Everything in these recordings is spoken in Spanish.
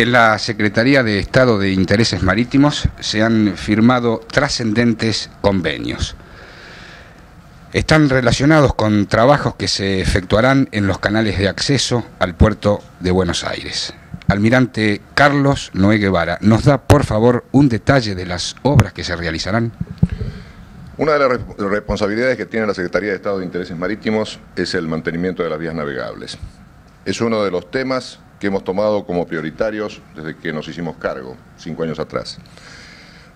En la Secretaría de Estado de Intereses Marítimos se han firmado trascendentes convenios. Están relacionados con trabajos que se efectuarán en los canales de acceso al puerto de Buenos Aires. Almirante Carlos Noé Guevara, ¿nos da por favor un detalle de las obras que se realizarán? Una de las responsabilidades que tiene la Secretaría de Estado de Intereses Marítimos es el mantenimiento de las vías navegables. Es uno de los temas que hemos tomado como prioritarios desde que nos hicimos cargo, cinco años atrás.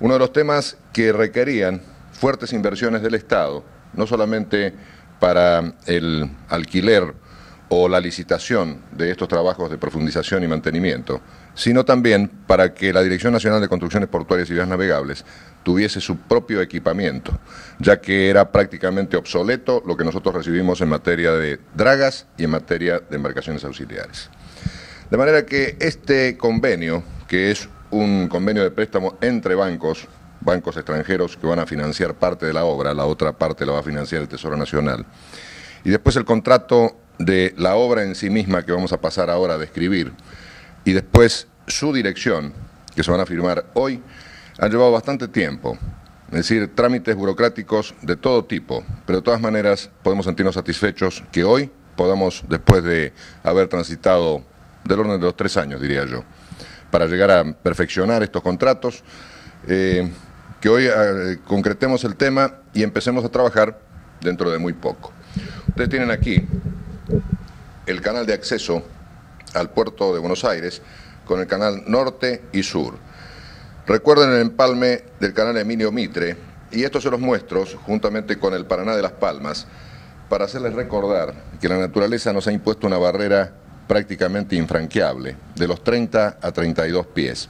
Uno de los temas que requerían fuertes inversiones del Estado, no solamente para el alquiler o la licitación de estos trabajos de profundización y mantenimiento, sino también para que la Dirección Nacional de Construcciones Portuarias y Vías Navegables tuviese su propio equipamiento, ya que era prácticamente obsoleto lo que nosotros recibimos en materia de dragas y en materia de embarcaciones auxiliares. De manera que este convenio, que es un convenio de préstamo entre bancos, bancos extranjeros que van a financiar parte de la obra, la otra parte la va a financiar el Tesoro Nacional, y después el contrato de la obra en sí misma que vamos a pasar ahora a describir, y después su dirección, que se van a firmar hoy, han llevado bastante tiempo. Es decir, trámites burocráticos de todo tipo, pero de todas maneras podemos sentirnos satisfechos que hoy podamos, después de haber transitado del orden de los tres años, diría yo, para llegar a perfeccionar estos contratos, eh, que hoy eh, concretemos el tema y empecemos a trabajar dentro de muy poco. Ustedes tienen aquí el canal de acceso al puerto de Buenos Aires con el canal norte y sur. Recuerden el empalme del canal Emilio Mitre, y esto se los muestro juntamente con el Paraná de las Palmas, para hacerles recordar que la naturaleza nos ha impuesto una barrera prácticamente infranqueable, de los 30 a 32 pies.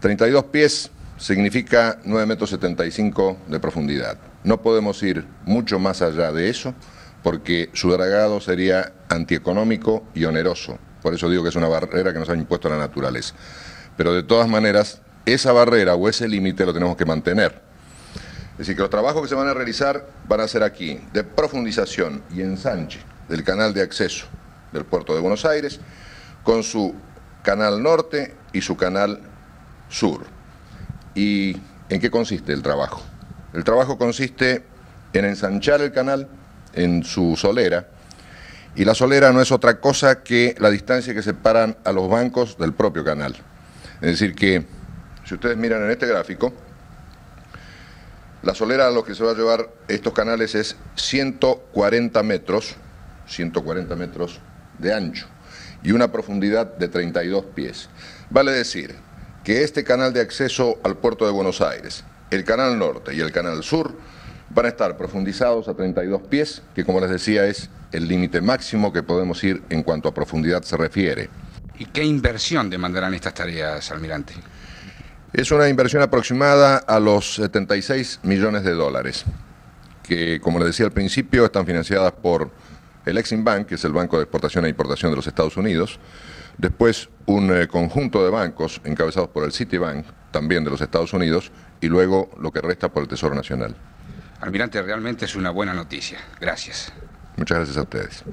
32 pies significa 9 metros 75 de profundidad. No podemos ir mucho más allá de eso porque su dragado sería antieconómico y oneroso. Por eso digo que es una barrera que nos ha impuesto la naturaleza. Pero de todas maneras, esa barrera o ese límite lo tenemos que mantener. Es decir, que los trabajos que se van a realizar van a ser aquí, de profundización y ensanche del canal de acceso del puerto de Buenos Aires, con su canal norte y su canal sur. ¿Y en qué consiste el trabajo? El trabajo consiste en ensanchar el canal en su solera, y la solera no es otra cosa que la distancia que separan a los bancos del propio canal. Es decir que, si ustedes miran en este gráfico, la solera a lo que se va a llevar estos canales es 140 metros, 140 metros de ancho y una profundidad de 32 pies. Vale decir que este canal de acceso al puerto de Buenos Aires, el canal norte y el canal sur, van a estar profundizados a 32 pies, que como les decía es el límite máximo que podemos ir en cuanto a profundidad se refiere. ¿Y qué inversión demandarán estas tareas, almirante? Es una inversión aproximada a los 76 millones de dólares, que como les decía al principio están financiadas por el Exim Bank, que es el Banco de Exportación e Importación de los Estados Unidos, después un eh, conjunto de bancos encabezados por el Citibank, también de los Estados Unidos, y luego lo que resta por el Tesoro Nacional. Almirante, realmente es una buena noticia. Gracias. Muchas gracias a ustedes.